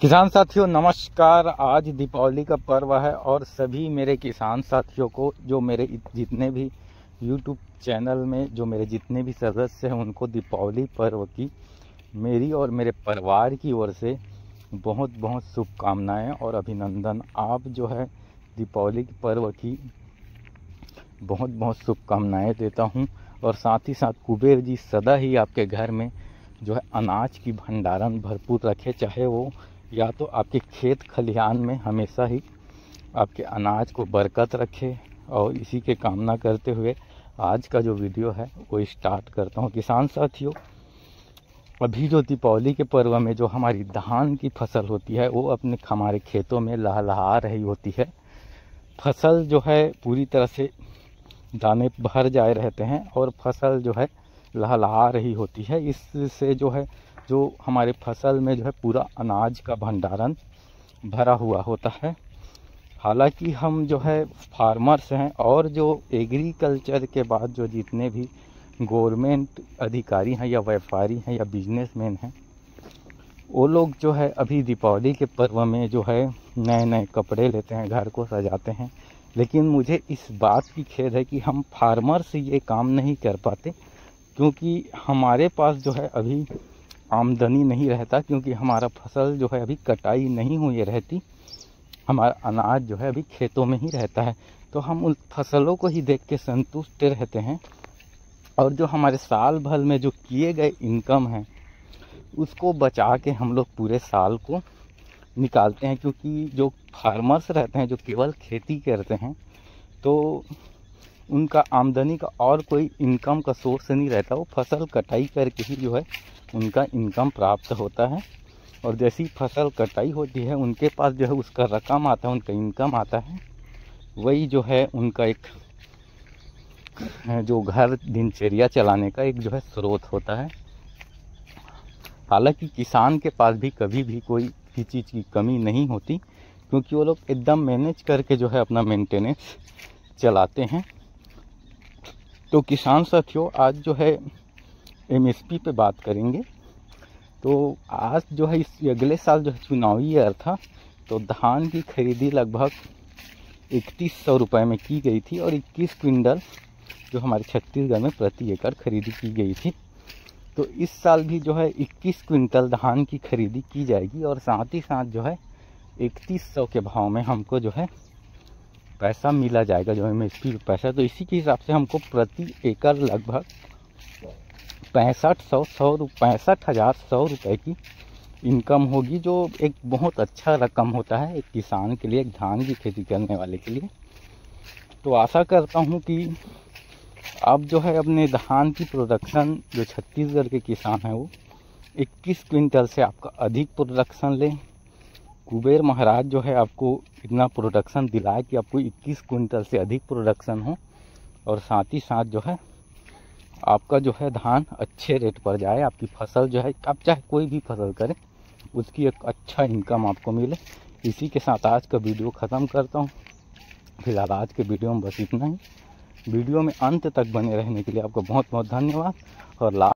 किसान साथियों, नमस्कार। आज दीपावली का पर्व है और सभी मेरे किसान साथियों को, जो मेरे जितने भी यूट्यूब चैनल में, जो मेरे जितने भी सदस्य हैं, उनको दीपावली पर्व की, मेरी और मेरे परिवार की ओर से बहुत बहुत शुभकामनाएँ और अभिनंदन। आप जो है, दीपावली के पर्व की बहुत बहुत शुभकामनाएँ देता हूँ और साथ ही साथ कुबेर जी सदा ही आपके घर में जो है, अनाज की भंडारण भरपूर रखे, चाहे वो या तो आपके खेत खलिहान में हमेशा ही आपके अनाज को बरकत रखे और इसी के कामना करते हुए आज का जो वीडियो है, वो स्टार्ट करता हूँ। किसान साथियों, अभी जो दीपावली के पर्व में जो हमारी धान की फ़सल होती है, वो अपने हमारे खेतों में लहलहा रही होती है। फ़सल जो है, पूरी तरह से दाने भर जाए रहते हैं और फ़सल जो है, लहलहा रही होती है। इससे जो है जो हमारे फ़सल में जो है पूरा अनाज का भंडारण भरा हुआ होता है। हालाँकि हम जो है फार्मर्स हैं और जो एग्रीकल्चर के बाद जो जितने भी गवर्नमेंट अधिकारी हैं या व्यापारी हैं या बिजनेसमैन हैं, वो लोग जो है अभी दीपावली के पर्व में जो है नए नए कपड़े लेते हैं, घर को सजाते हैं। लेकिन मुझे इस बात की खेद है कि हम फार्मर्स ये काम नहीं कर पाते, क्योंकि हमारे पास जो है अभी आमदनी नहीं रहता क्योंकि हमारा फ़सल जो है अभी कटाई नहीं हुई रहती। हमारा अनाज जो है अभी खेतों में ही रहता है। तो हम उन फ़सलों को ही देख के संतुष्ट रहते हैं। और जो हमारे साल भर में जो किए गए इनकम है, उसको बचा के हम लोग पूरे साल को निकालते हैं। क्योंकि जो फार्मर्स रहते हैं, जो केवल खेती करते हैं तो उनका आमदनी का और कोई इनकम का सोर्स नहीं रहता। वो फ़सल कटाई करके ही जो है उनका इनकम प्राप्त होता है और जैसी फ़सल कटाई होती है, उनके पास जो है उसका रकम आता है, उनका इनकम आता है। वही जो है उनका एक, जो घर दिनचर्या चलाने का एक जो है स्रोत होता है। हालाँकि किसान के पास भी कभी भी कोई भी चीज़ की कमी नहीं होती, क्योंकि वो लोग एकदम मैनेज करके जो है अपना मेंटेनेंस चलाते हैं। तो किसान साथियों, आज जो है एमएसपी पे बात करेंगे। तो आज जो है इस, अगले साल जो है चुनावी ईयर था तो धान की खरीदी लगभग इकतीस सौ रुपये में की गई थी और इक्कीस क्विंटल जो हमारे छत्तीसगढ़ में प्रति एकड़ खरीदी की गई थी। तो इस साल भी जो है इक्कीस क्विंटल धान की खरीदी की जाएगी और साथ ही साथ जो है इकतीस सौ के भाव में हमको जो है पैसा मिला जाएगा जो एम एस पैसा। तो इसी के हिसाब से हमको प्रति एकड़ लगभग पैंसठ सौ सौ पैंसठ हज़ार सौ रुपये की इनकम होगी, जो एक बहुत अच्छा रकम होता है एक किसान के लिए, एक धान की खेती करने वाले के लिए। तो आशा करता हूँ कि अब जो है अपने धान की प्रोडक्शन जो छत्तीसगढ़ के किसान हैं वो 21 क्विंटल से आपका अधिक प्रोडक्शन लें। कुबेर महाराज जो है आपको इतना प्रोडक्शन दिलाए कि आपको 21 क्विंटल से अधिक प्रोडक्शन हो, और साथ ही साथ जो है आपका जो है धान अच्छे रेट पर जाए, आपकी फ़सल जो है, आप चाहे कोई भी फ़सल करें, उसकी एक अच्छा इनकम आपको मिले। इसी के साथ आज का वीडियो ख़त्म करता हूँ। फ़िलहाल आज के वीडियो में बस इतना ही। वीडियो में अंत तक बने रहने के लिए आपका बहुत बहुत धन्यवाद और ला